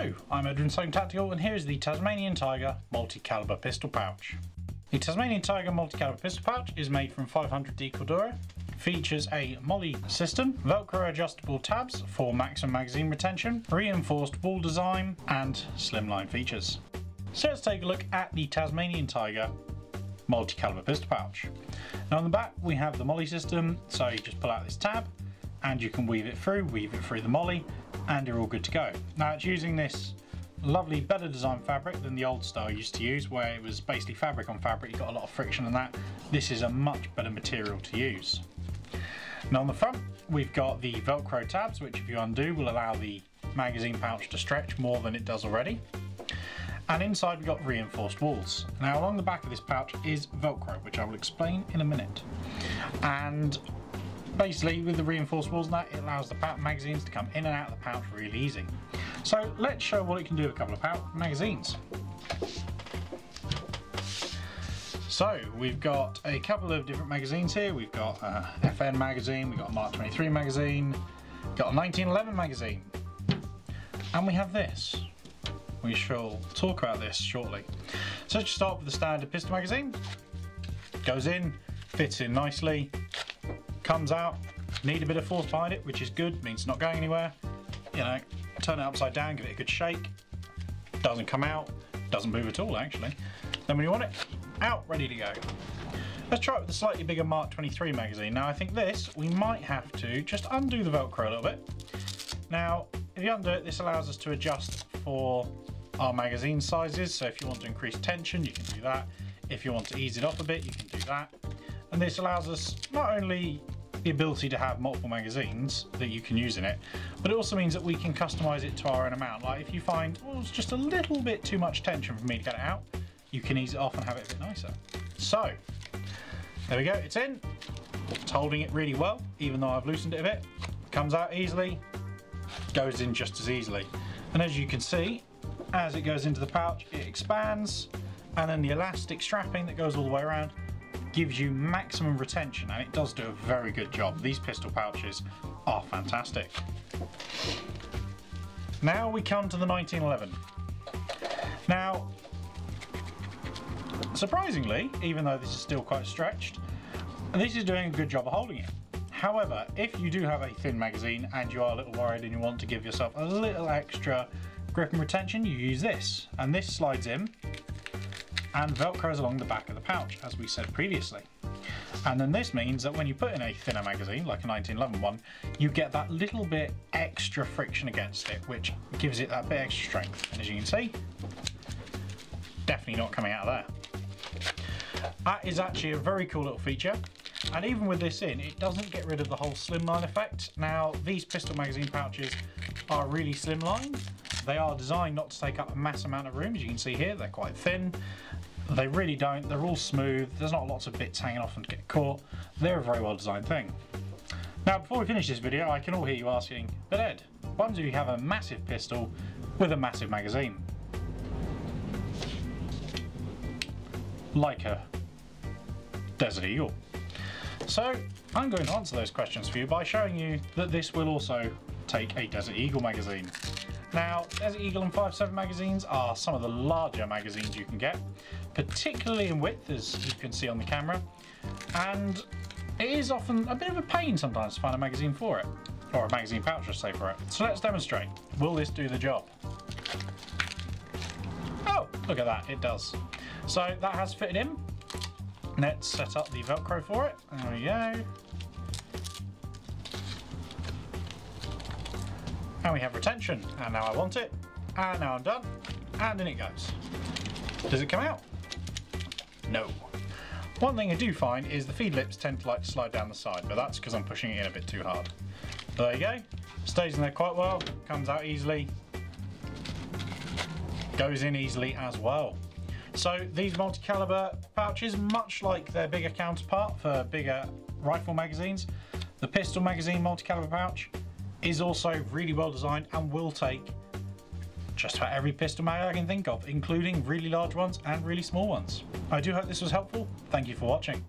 Hello, I'm Ed with Socom Tactical and here is the Tasmanian Tiger multi-caliber pistol pouch. The Tasmanian Tiger multi-caliber pistol pouch is made from 500 D Cordura, features a MOLLE system, velcro adjustable tabs for maximum magazine retention, reinforced wall design and slimline features. So let's take a look at the Tasmanian Tiger multi-caliber pistol pouch. Now on the back we have the MOLLE system, so you just pull out this tab and you can weave it through, weave it through the MOLLE and you're all good to go. Now it's using this lovely better design fabric than the old style used to use where it was basically fabric on fabric, you got a lot of friction and that. This is a much better material to use. Now on the front we've got the velcro tabs which if you undo will allow the magazine pouch to stretch more than it does already. And inside we've got reinforced walls. Now along the back of this pouch is velcro which I will explain in a minute. And Basically, with the reinforced walls and that, it allows the magazines to come in and out of the pouch really easy. So let's show what it can do with a couple of pouch magazines. So we've got a couple of different magazines here. We've got uh, a FN magazine, we've got a Mark 23 magazine, got a 1911 magazine, and we have this. We shall talk about this shortly. So let's start with the standard pistol magazine. Goes in, fits in nicely, comes out, need a bit of force behind it, which is good, means it's not going anywhere. You know, turn it upside down, give it a good shake. Doesn't come out, doesn't move at all actually. Then when you want it, out, ready to go. Let's try it with the slightly bigger Mark 23 magazine. Now I think this, we might have to just undo the Velcro a little bit. Now, if you undo it, this allows us to adjust for our magazine sizes. So if you want to increase tension, you can do that. If you want to ease it off a bit, you can do that. And this allows us not only the ability to have multiple magazines that you can use in it, but it also means that we can customize it to our own amount. Like if you find, well, it's just a little bit too much tension for me to get it out, you can ease it off and have it a bit nicer. So, there we go, it's in. It's holding it really well, even though I've loosened it a bit. Comes out easily, goes in just as easily. And as you can see, as it goes into the pouch, it expands, and then the elastic strapping that goes all the way around gives you maximum retention and it does do a very good job. These pistol pouches are fantastic. Now we come to the 1911. Now, surprisingly, even though this is still quite stretched, this is doing a good job of holding it. However, if you do have a thin magazine and you are a little worried and you want to give yourself a little extra grip and retention, you use this. And this slides in and velcros along the back of the pouch, as we said previously. And then this means that when you put in a thinner magazine, like a 1911 one, you get that little bit extra friction against it, which gives it that bit extra strength. And as you can see, definitely not coming out of there. That is actually a very cool little feature. And even with this in, it doesn't get rid of the whole slimline effect. Now, these pistol magazine pouches are really slimline. They are designed not to take up a mass amount of room. As you can see here, they're quite thin. They really don't. They're all smooth. There's not lots of bits hanging off and get caught. They're a very well designed thing. Now, before we finish this video, I can all hear you asking, but Ed, why do you have a massive pistol with a massive magazine? Like a Desert Eagle. So, I'm going to answer those questions for you by showing you that this will also take a Desert Eagle magazine. Now, Desert Eagle and 5.7 magazines are some of the larger magazines you can get, particularly in width, as you can see on the camera, and it is often a bit of a pain sometimes to find a magazine for it, or a magazine pouch, I say, for it. So let's demonstrate. Will this do the job? Oh, look at that, it does. So that has fitted in. Let's set up the Velcro for it. There we go. And we have retention and now I want it and now I'm done and in it goes. Does it come out? No. One thing I do find is the feed lips tend to like to slide down the side but that's because I'm pushing it in a bit too hard. But there you go, stays in there quite well, comes out easily, goes in easily as well. So these multi-caliber pouches, much like their bigger counterpart for bigger rifle magazines, the pistol magazine multi-caliber pouch is also really well designed and will take just about every pistol mag I can think of, including really large ones and really small ones. I do hope this was helpful. Thank you for watching.